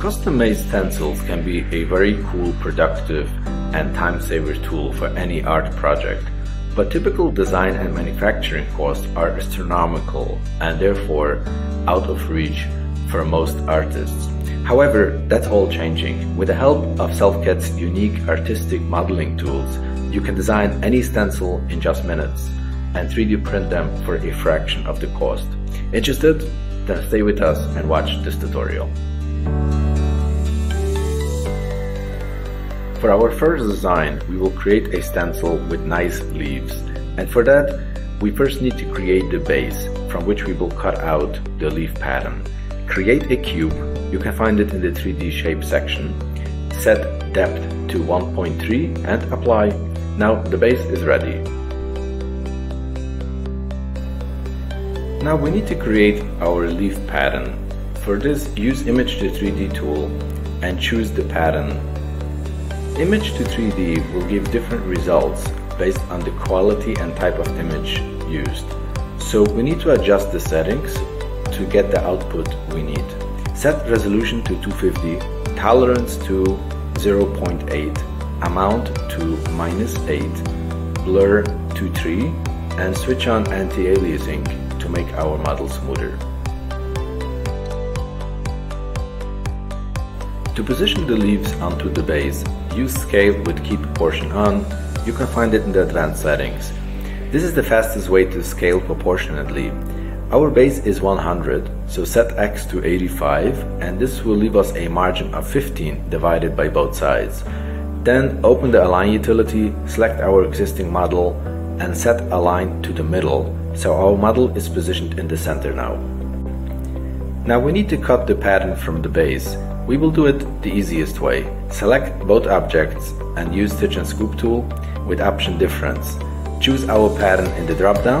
Custom-made stencils can be a very cool, productive, and time-saver tool for any art project, but typical design and manufacturing costs are astronomical and therefore out of reach for most artists. However, that's all changing. With the help of SelfCAD's unique artistic modeling tools, you can design any stencil in just minutes and 3D print them for a fraction of the cost. Interested? Then stay with us and watch this tutorial. For our first design, we will create a stencil with nice leaves. And for that, we first need to create the base from which we will cut out the leaf pattern. Create a cube, you can find it in the 3D shape section. Set depth to 1.3 and apply. Now the base is ready. Now we need to create our leaf pattern. For this, use Image to 3D tool and choose the pattern Image to 3D will give different results based on the quality and type of image used. So we need to adjust the settings to get the output we need. Set resolution to 250, tolerance to 0.8, amount to minus 8, blur to 3, and switch on anti-aliasing to make our model smoother. To position the leaves onto the base, use scale with key proportion on. You can find it in the advanced settings. This is the fastest way to scale proportionately. Our base is 100, so set x to 85 and this will leave us a margin of 15 divided by both sides. Then open the align utility, select our existing model and set align to the middle so our model is positioned in the center now. Now we need to cut the pattern from the base. We will do it the easiest way. Select both objects and use Stitch and Scoop tool with option difference. Choose our pattern in the drop-down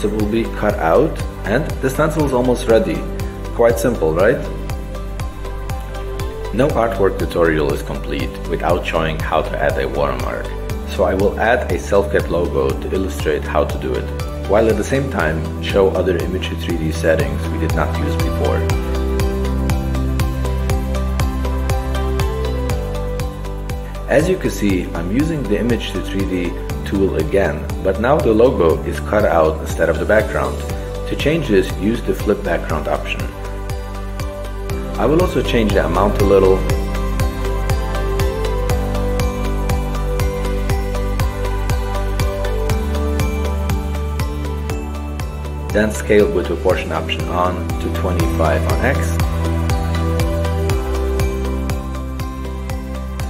so it will be cut out and the stencil is almost ready. Quite simple, right? No artwork tutorial is complete without showing how to add a watermark, so I will add a SelfCAD logo to illustrate how to do it, while at the same time show other Image 3D settings we did not use before. As you can see, I'm using the Image to 3D tool again, but now the logo is cut out instead of the background. To change this, use the flip background option. I will also change the amount a little then scale with proportion option on to 25 on X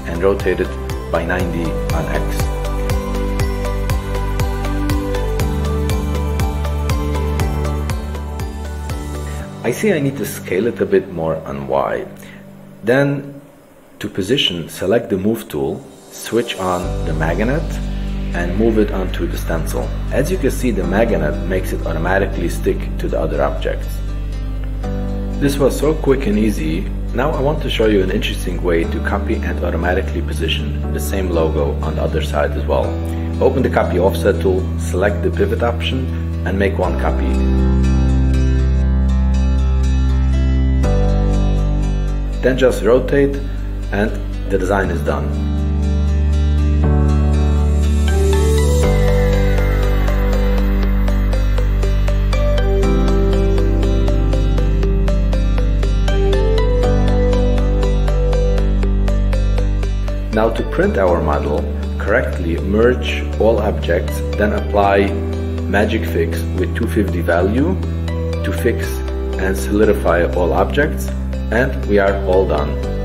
and rotate it by 90 on X. I see I need to scale it a bit more on Y. Then to position, select the move tool, switch on the magnet and move it onto the stencil. As you can see the magnet makes it automatically stick to the other objects. This was so quick and easy now I want to show you an interesting way to copy and automatically position the same logo on the other side as well. Open the copy offset tool, select the pivot option and make one copy. Then just rotate and the design is done. Now to print our model, correctly merge all objects, then apply Magic Fix with 250 value to fix and solidify all objects and we are all done.